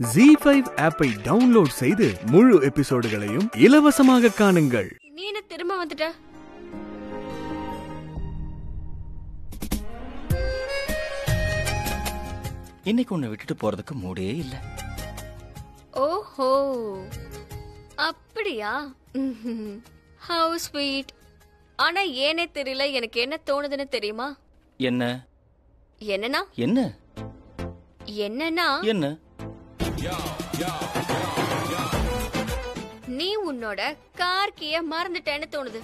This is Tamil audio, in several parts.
ஜி ஃபைவ் ஆப்பை டவுன்லோட் செய்து முழு எபிசோடுகளையும் இலவசமாக காணுங்கள். நீ என்ன திரும்ப வந்துட்ட? இன்னைக்கு உன்னை விட்டுட்டு போறதுக்கு மூடே இல்ல. ஓஹோ. அப்படியா? ஹவு ஸ்வீட் ஆனா ஏனே தெரியல எனக்கு என்ன தோணுதுன்னு தெரியுமா? என்ன? என்னன்னா? என்ன? என்னன்னா? என்ன? நீ உன்னோட கார் கீய மறந்துட்டேன்னு தோணுது.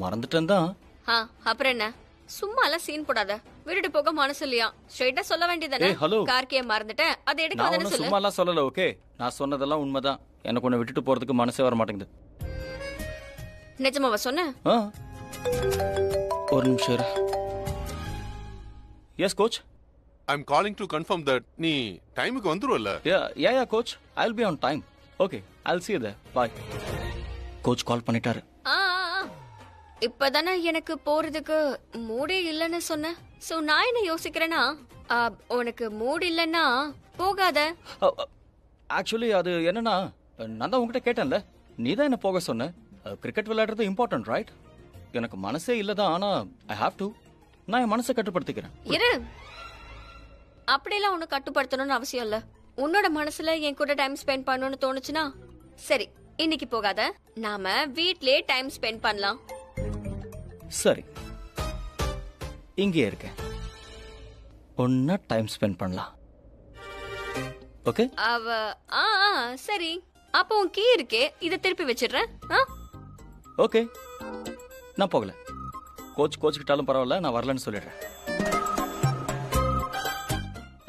மறந்துட்டேன் தான் ஆ அப்புறம் என்ன? சும்மா எல்லாம் சீன் போடாத. விட்டுட்டு போக மனசு இல்லையா? ஸ்ட்ரைட்டா சொல்ல வேண்டியதானே ஏய், hello. கார் கீய மறந்துட்டேன். அதை எடுக்க நான் வந்தேன்னு ஒன்னும் சொல்லு. சும்மாலாம் சொல்லல ஓகே? நான் சொன்னதெல்லாம் உண்மைதான். எனக்கு உன்னை விட்டுட்டு போறதுக்கு மனசே வர மாட்டேங்குது. நிஜமாவா சொன்ன? ஆ. ஒரு நிமிஷம் yes coach I'm calling to confirm that நீ டைமுக்கு வந்துருவல்ல? Yeah yeah yeah coach I will be on time okay I will see you there. Bye coach call பண்ணிட்டாரு. ஆ ஆ. இப்பதானே எனக்கு போறதுக்கு மூடே இல்லைன்னு சொன்ன. சோ நான் என்ன யோசிக்கிறேன்னா ஆ, உனக்கு மூடு இல்லைன்னா போகாத. ஆக்சுவலி அது என்னன்னா நான் தான் உங்ககிட்ட கேட்டேன்ல. நீ தான் என்ன போக சொன்ன? கிரிக்கெட் விளையாடுறது இம்பார்ட்டன்ட் ரைட் எனக்கு மனசே இல்லை தான் ஆனா ஐ ஹாவ் டு நான் என் மனசை கட்டுப்படுத்திக்கிறேன். இரு. அப்படியெல்லாம் ஒண்ணு கட்டுப்படுத்தணும்னு அவசியம் இல்ல. உன்னோட மனசுல என் கூட டைம் ஸ்பெண்ட் பண்ணணும்னு தோணுச்சுன்னா சரி இன்னைக்கு போகாத. நாம வீட்லயே டைம் ஸ்பெண்ட் பண்ணலாம். சரி. இங்கே இருக்கேன் ஒன்னா டைம் ஸ்பெண்ட் பண்ணலாம். ஓகே அவ ஆ ஆ, சரி. அப்போ உன் கீ இருக்கே. இதை திருப்பி வச்சிடுறேன். ஆ? ஓகே நான் போகல. கோச் கோச்சுக்கிட்டாலும் பரவாயில்ல நான் வரலன்னு சொல்லிடுறேன்.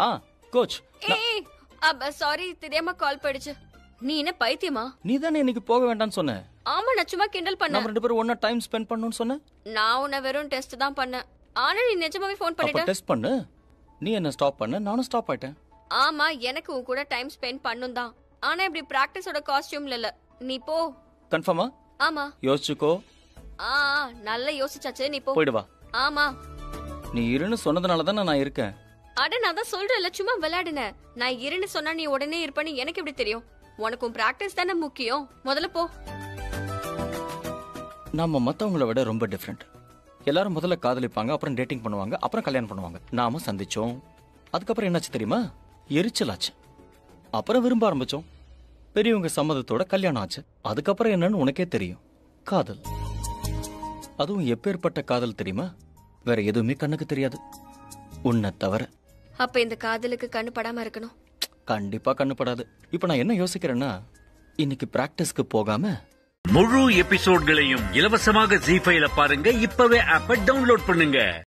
ஆ கோச் ஏய் அப்ப சாரி தெரியாம கால் போயிடுச்சு. நீ என்ன பைத்தியமா? நீ தானே இன்னைக்கு போக வேண்டாம்னு சொன்ன? ஆமா நான் சும்மா கிண்டல் பண்ணேன். நம்ம ரெண்டு பேரும் ஒன்னா டைம் ஸ்பெண்ட் பண்ணணும்னு சொன்ன? நான் உன்னை வெறும் டெஸ்ட் தான் பண்ணேன். ஆனா நீ நிஜமாவே ஃபோன் பண்ணிட்ட? டெஸ்ட் பண்ணு. நீ என்ன ஸ்டாப் பண்ண நானும் ஸ்டாப் ஆயிட்டேன். ஆமா எனக்கு உன் கூட டைம் ஸ்பெண்ட் பண்ணும் தான். ஆனா இப்படி பிராக்டிஸோட காஸ்டியூம்ல இல்ல. நீ போ. கன்ஃபார்மா ஆமா. யோசிச்சுக்கோ. ஆ, நல்லா யோசிச்சாச்சு நீ போ. போயிடு வா. ஆமா. நீ இருன்னு சொன்னதுனால தானே நான் இருக்கேன். அட நான் தான் சொல்றேன்ல சும்மா விளையாடுனேன் நான் இருன்னு சொன்னா நீ உடனே இருப்பேன்னு எனக்கு எப்படி தெரியும்? உனக்கு உன் பிராக்டிஸ் தானே முக்கியம். முதல்ல போ. நாம மத்தவங்கள விட ரொம்ப டிஃப்ரெண்ட் எல்லாரும் முதல்ல காதலிப்பாங்க அப்புறம் டேட்டிங் பண்ணுவாங்க அப்புறம் கல்யாணம் பண்ணுவாங்க. நாம சந்திச்சோம். அதுக்கப்புறம் என்னாச்சு தெரியுமா? எரிச்சலாச்சு. அப்புறம் விரும்ப ஆரம்பிச்சோம். பெரியவங்க சம்மதத்தோட கல்யாணம் ஆச்சு. அதுக்கப்புறம் என்னன்னு உனக்கே தெரியும். காதல். அதுவும் எப்பேற்பட்ட காதல் தெரியுமா? வேற எதுவுமே கண்ணுக்கு தெரியாது. உன்னை தவிர. அப்ப இந்த காதலுக்கு கண்ணு படாம இருக்கணும். கண்டிப்பா கண்ணுப்படாது இப்ப நான் என்ன யோசிக்கிறேன்னா இன்னைக்கு பிராக்டிஸ்க்கு போகாம முழு எபிசோட்களையும் இலவசமாக ஜி ஃபைல பாருங்க. இப்பவே ஆப்ப டவுன்லோட் பண்ணுங்க.